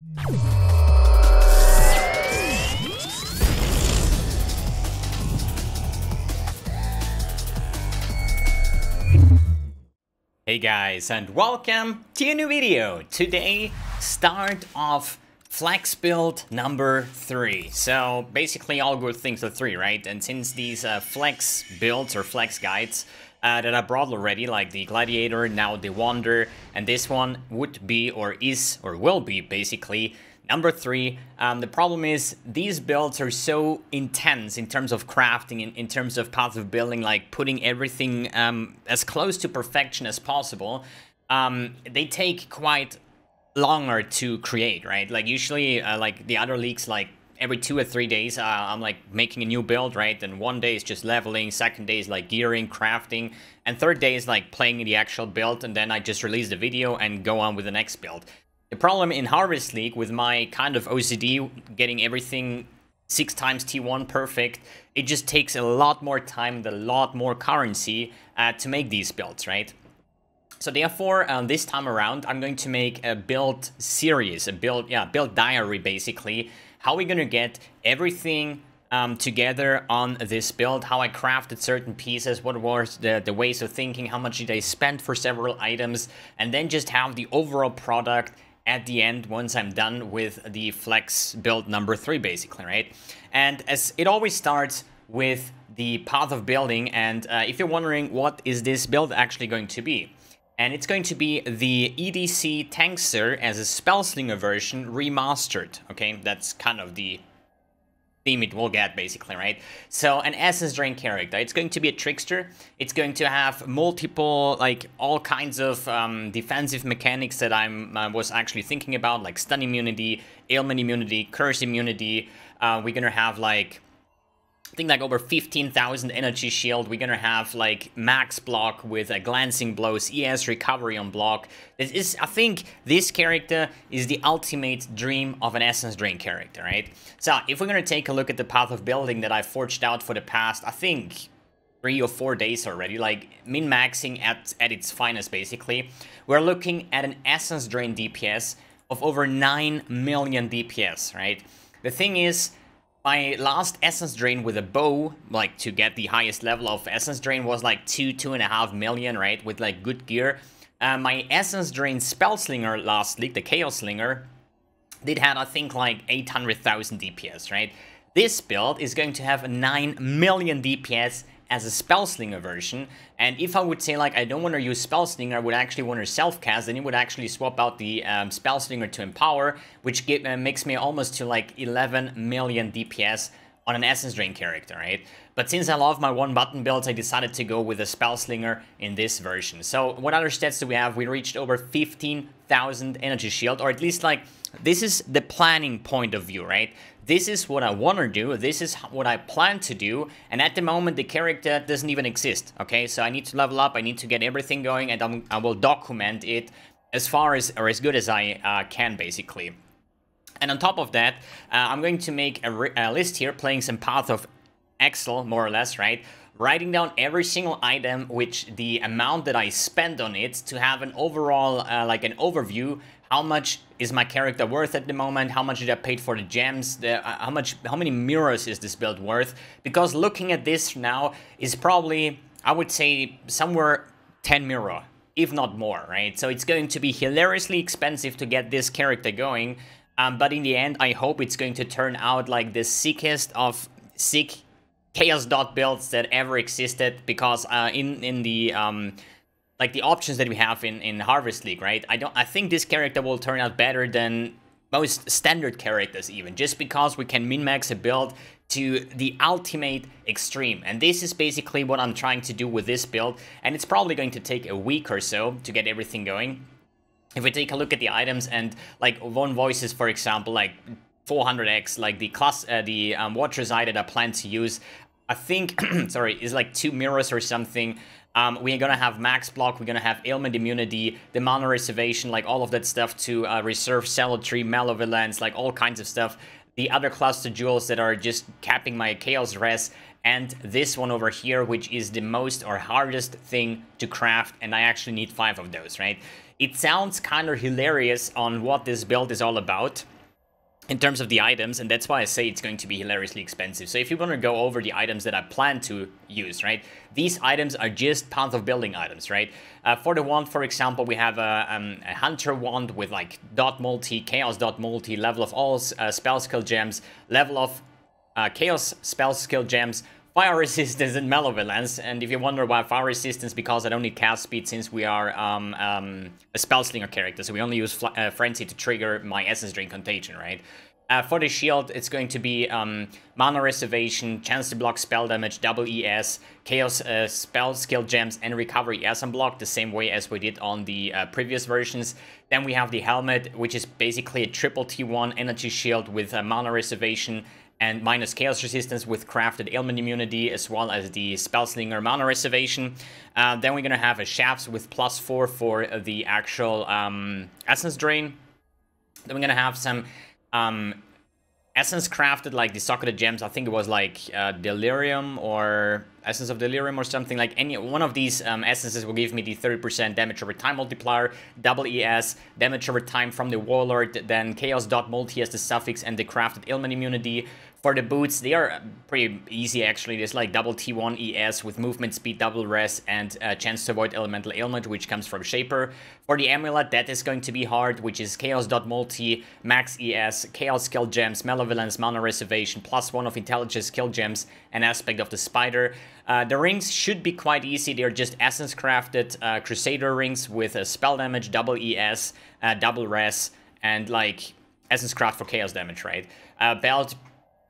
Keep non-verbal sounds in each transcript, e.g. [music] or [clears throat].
Hey guys and welcome to a new video. Today, start of flex build number 3. So basically all good things are 3, right? And since these uh, flex builds or flex guides uh, that I brought already, like the Gladiator, now the Wander, and this one would be or is or will be basically Number three, um, the problem is these builds are so intense in terms of crafting, in, in terms of path of building, like putting everything um, as close to perfection as possible. Um, they take quite longer to create, right? Like usually, uh, like the other leagues, like every two or three days, uh, I'm like making a new build, right? And one day is just leveling, second day is like gearing, crafting, and third day is like playing the actual build, and then I just release the video and go on with the next build. The problem in Harvest League with my kind of OCD getting everything six times T1 perfect, it just takes a lot more time and a lot more currency uh, to make these builds, right? So therefore, um, this time around, I'm going to make a build series, a build, yeah, build diary basically. How we're gonna get everything um, together on this build, how I crafted certain pieces, what was the, the ways of thinking, how much did I spend for several items, and then just have the overall product at the end once I'm done with the flex build number three, basically, right? And as it always starts with the path of building, and uh, if you're wondering what is this build actually going to be, and it's going to be the EDC Tankster as a Spellslinger version remastered, okay? That's kind of the theme it will get basically right? So an essence drain character. It's going to be a trickster. It's going to have multiple like all kinds of um, defensive mechanics that i'm uh, was actually thinking about like stun immunity ailment immunity curse immunity. Uh, we're gonna have like I think like over 15,000 energy shield. We're gonna have like max block with a glancing blows, ES recovery on block. This is, I think this character is the ultimate dream of an Essence Drain character, right? So if we're gonna take a look at the path of building that I forged out for the past, I think three or four days already, like min-maxing at, at its finest basically, we're looking at an Essence Drain DPS of over 9 million DPS, right? The thing is, my last Essence Drain with a bow, like to get the highest level of Essence Drain was like two, two and a half million, right? With like good gear. Uh, my Essence Drain Spellslinger last league, the Chaos Slinger, did had I think like 800,000 DPS, right? This build is going to have 9 million DPS as a Spellslinger version. And if I would say like I don't want to use Spellslinger, I would actually want to self-cast, then it would actually swap out the um, Spellslinger to Empower, which give, uh, makes me almost to like 11 million DPS on an Essence Drain character, right? But since I love my one-button builds, I decided to go with a Spellslinger in this version. So what other stats do we have? We reached over 15,000 Energy Shield, or at least like, this is the planning point of view, right? This is what I want to do, this is what I plan to do, and at the moment the character doesn't even exist, okay? So I need to level up, I need to get everything going, and I'm, i will document it as far as, or as good as I uh, can, basically. And on top of that, uh, I'm going to make a, a list here, playing some Path of Excel, more or less, right? Writing down every single item, which the amount that I spend on it to have an overall, uh, like an overview how much is my character worth at the moment? How much did I pay for the gems? The, uh, how much? How many mirrors is this build worth? Because looking at this now is probably, I would say, somewhere 10 mirror, if not more, right? So it's going to be hilariously expensive to get this character going. Um, but in the end, I hope it's going to turn out like the sickest of sick chaos dot builds that ever existed. Because uh, in in the um, like the options that we have in in Harvest League, right? I don't I think this character will turn out better than most standard characters even, just because we can min-max a build to the ultimate extreme. And this is basically what I'm trying to do with this build, and it's probably going to take a week or so to get everything going. If we take a look at the items and like one voices, for example, like 400x, like the class, uh, the um, that I plan to use, I think, [clears throat] sorry, is like two mirrors or something. Um, we're gonna have max block, we're gonna have ailment immunity, the mana reservation, like all of that stuff to uh, reserve Zealotry, Malevolence, like all kinds of stuff. The other cluster jewels that are just capping my Chaos Res, and this one over here, which is the most or hardest thing to craft, and I actually need five of those, right? it sounds kind of hilarious on what this build is all about in terms of the items, and that's why I say it's going to be hilariously expensive. So if you want to go over the items that I plan to use, right, these items are just Path of Building items, right? Uh, for the wand, for example, we have a, um, a, Hunter wand with like dot multi, chaos dot multi, level of all uh, spell skill gems, level of uh, chaos spell skill gems, Fire resistance and malevolence, and if you wonder why fire resistance, because I don't need cast speed since we are um, um, a character, so we only use uh, frenzy to trigger my essence drain contagion, right? Uh, for the shield, it's going to be um, mana reservation, chance to block spell damage, double ES, chaos uh, spell skill gems, and recovery ES unblock, the same way as we did on the uh, previous versions. Then we have the helmet, which is basically a triple T1 energy shield with mana reservation and minus chaos resistance with crafted ailment immunity as well as the spellslinger mana reservation. Uh, then we're gonna have a shafts with plus four for the actual um, essence drain. Then we're gonna have some um, essence crafted like the socketed gems. I think it was like uh, delirium or essence of delirium or something like any one of these um, essences will give me the 30% damage over time multiplier, double ES, damage over time from the warlord, then chaos dot multi as the suffix and the crafted ailment immunity, for the boots, they are pretty easy actually. There's like double T1 ES with movement speed, double res, and a chance to avoid elemental ailment, which comes from Shaper. For the amulet, that is going to be hard, which is Chaos.multi, max ES, Chaos skill gems, Malevolence, Mana Reservation, plus one of Intelligence skill gems, and aspect of the Spider. Uh, the rings should be quite easy. They're just essence crafted uh, Crusader rings with a spell damage, double ES, uh, double res, and like essence craft for chaos damage, right? Uh, belt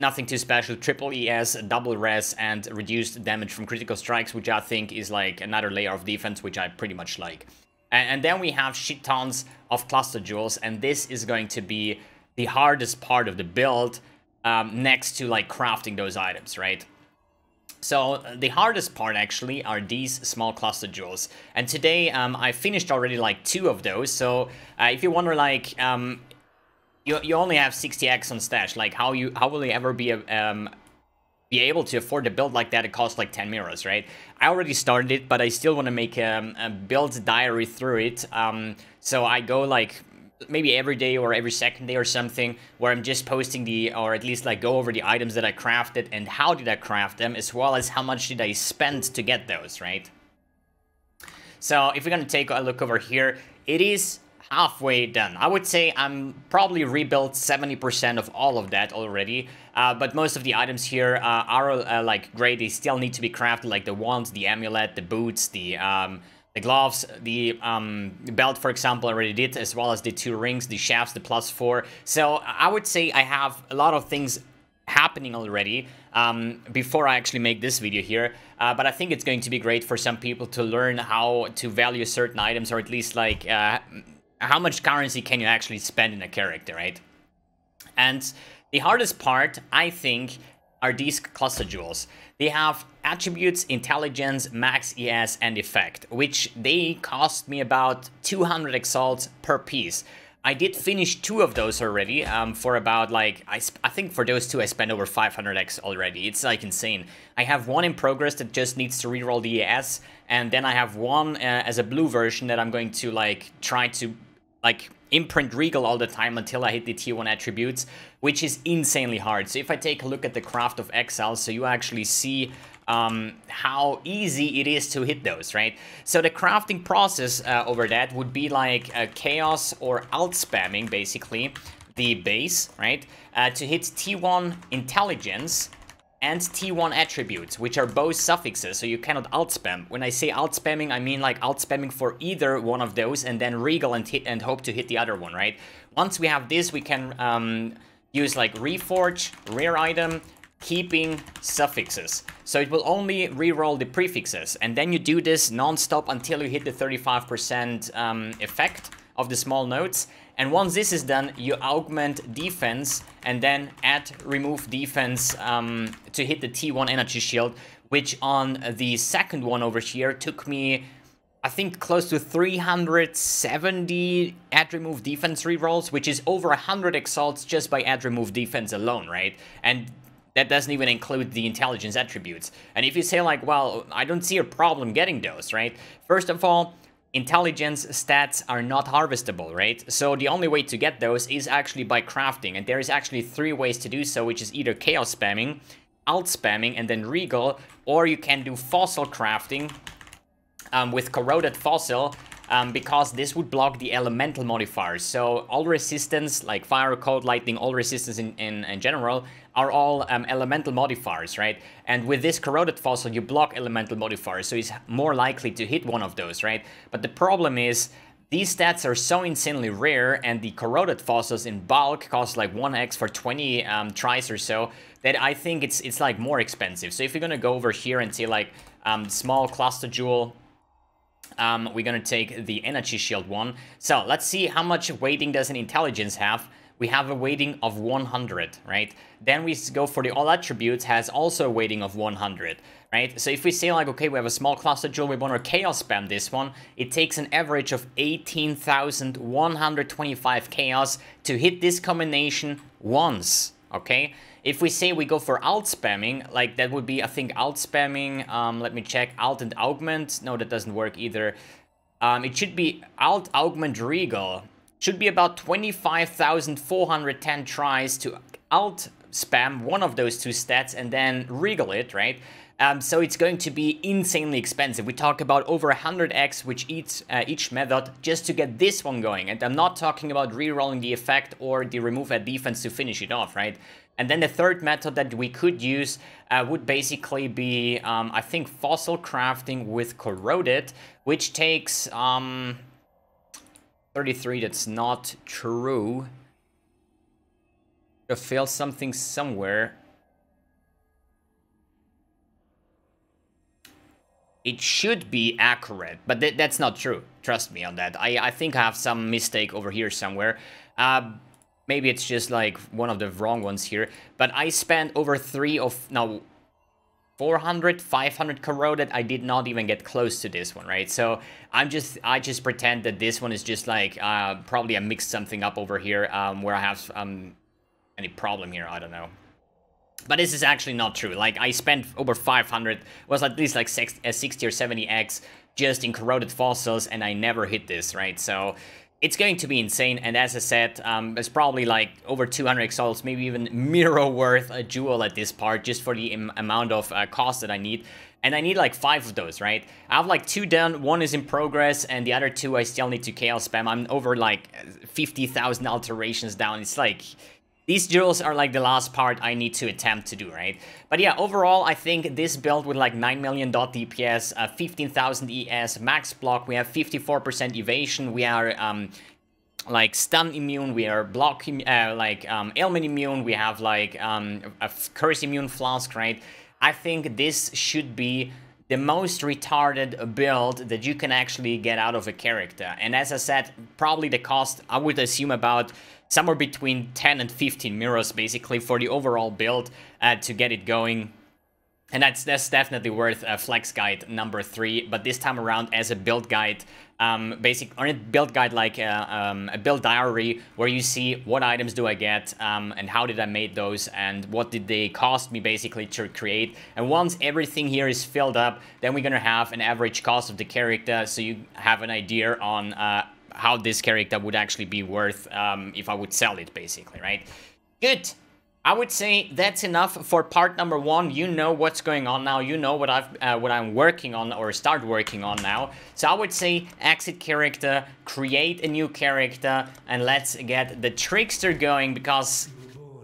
Nothing too special, triple ES, double res, and reduced damage from critical strikes, which I think is like another layer of defense, which I pretty much like. And, and then we have shit tons of cluster jewels, and this is going to be the hardest part of the build, um, next to like crafting those items, right? So the hardest part actually are these small cluster jewels. And today um, I finished already like two of those. So uh, if you wonder like, um, you you only have 60x on stash. Like how you how will you ever be um be able to afford a build like that? It costs like 10 mirrors, right? I already started it, but I still want to make a, um, a build diary through it. Um, so I go like maybe every day or every second day or something where I'm just posting the, or at least like go over the items that I crafted and how did I craft them, as well as how much did I spend to get those, right? So if we're gonna take a look over here, it is halfway done. I would say I'm probably rebuilt 70% of all of that already, uh, but most of the items here uh, are uh, like great. They still need to be crafted, like the wands, the amulet, the boots, the um, the gloves, the um, belt, for example, I already did, as well as the two rings, the shafts, the plus four. So I would say I have a lot of things happening already um, before I actually make this video here. Uh, but I think it's going to be great for some people to learn how to value certain items or at least like uh, how much currency can you actually spend in a character, right? And the hardest part, I think, are these cluster jewels. They have attributes, intelligence, max ES, and effect, which they cost me about 200 exalts per piece. I did finish two of those already um, for about like, I, I think for those two I spent over 500x already. It's like insane. I have one in progress that just needs to reroll the ES, and then I have one uh, as a blue version that I'm going to like try to like imprint Regal all the time until I hit the tier 1 attributes, which is insanely hard. So if I take a look at the Craft of Exile, so you actually see um, how easy it is to hit those, right? So the crafting process uh, over that would be like a Chaos or Alt spamming, basically, the base, right? Uh, to hit T1 Intelligence, and T1 attributes, which are both suffixes, so you cannot alt spam. When I say alt spamming, I mean like alt spamming for either one of those and then regal and hit and hope to hit the other one, right? Once we have this, we can um, use like reforge, rare item, keeping suffixes. So it will only re-roll the prefixes, and then you do this non-stop until you hit the 35% um, effect of the small notes, and once this is done, you augment defense and then add remove defense um, to hit the T1 energy shield, which on the second one over here took me, I think, close to 370 add remove defense rerolls, which is over 100 exalts just by add remove defense alone, right? And that doesn't even include the intelligence attributes. And if you say like, well, I don't see a problem getting those, right? First of all, intelligence stats are not harvestable, right? So the only way to get those is actually by crafting, and there is actually three ways to do so, which is either chaos spamming, alt spamming, and then regal, or you can do fossil crafting um, with corroded fossil, um, because this would block the elemental modifiers. So all resistance, like fire, cold, lightning, all resistance in, in, in general, are all um, elemental modifiers, right? And with this corroded fossil, you block elemental modifiers, so he's more likely to hit one of those, right? But the problem is, these stats are so insanely rare, and the corroded fossils in bulk cost like 1x for 20 um, tries or so, that I think it's it's like more expensive. So if you're gonna go over here and see like um, small cluster jewel, um, we're gonna take the energy shield one. So let's see how much weighting does an intelligence have we have a weighting of 100, right? Then we go for the all attributes has also a weighting of 100, right? So if we say like, okay, we have a small cluster jewel, we want to chaos spam this one, it takes an average of 18,125 chaos to hit this combination once, okay? If we say we go for alt spamming, like that would be, I think, alt spamming, um, let me check, alt and augment, no, that doesn't work either. Um, it should be alt augment regal, should be about 25,410 tries to alt spam one of those two stats and then regal it, right? Um, so it's going to be insanely expensive. We talk about over 100x which each, uh, each method just to get this one going. And I'm not talking about re-rolling the effect or the remove a defense to finish it off, right? And then the third method that we could use uh, would basically be, um, I think, fossil crafting with corroded, which takes... Um, 33, that's not true. I failed something somewhere. It should be accurate, but th that's not true. Trust me on that. I, I think I have some mistake over here somewhere. Uh, maybe it's just like one of the wrong ones here. But I spent over three of... Now, 400, 500 corroded, I did not even get close to this one, right? So I'm just, I just pretend that this one is just like, uh, probably I mixed something up over here um, where I have um, any problem here, I don't know. But this is actually not true. Like, I spent over 500, was at least like 60 uh, or 70x just in corroded fossils, and I never hit this, right? So it's going to be insane, and as I said, um, it's probably like over 200 exalts, maybe even mirror worth a jewel at this part, just for the amount of uh, cost that I need. And I need like five of those, right? I have like two done, one is in progress, and the other two I still need to chaos spam. I'm over like 50,000 alterations down. It's like, these jewels are like the last part I need to attempt to do, right? But yeah, overall, I think this build with like 9 million dot DPS, uh, 15,000 ES, max block, we have 54% evasion, we are um, like stun immune, we are block, uh, like um, ailment immune, we have like um, a curse immune flask, right? I think this should be the most retarded build that you can actually get out of a character. And as I said, probably the cost, I would assume about somewhere between 10 and 15 mirrors basically for the overall build uh, to get it going. And that's that's definitely worth a flex guide number three, but this time around as a build guide, um, basic or a build guide like uh, um, a, build diary where you see what items do I get um, and how did I make those and what did they cost me basically to create. And once everything here is filled up, then we're gonna have an average cost of the character, so you have an idea on. Uh, how this character would actually be worth um, if I would sell it, basically, right? Good. I would say that's enough for part number one. You know what's going on now. You know what I've uh, what I'm working on or start working on now. So I would say exit character, create a new character, and let's get the trickster going because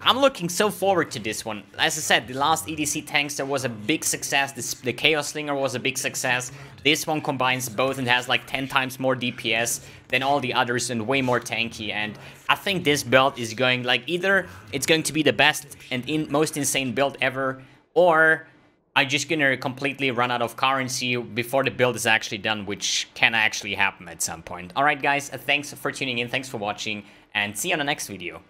I'm looking so forward to this one. As I said, the last EDC Tankster was a big success. This, the Chaos Slinger was a big success. This one combines both and has like 10 times more DPS than all the others and way more tanky. And I think this build is going like either it's going to be the best and in most insane build ever, or I'm just gonna completely run out of currency before the build is actually done, which can actually happen at some point. Alright guys, thanks for tuning in, thanks for watching, and see you on the next video.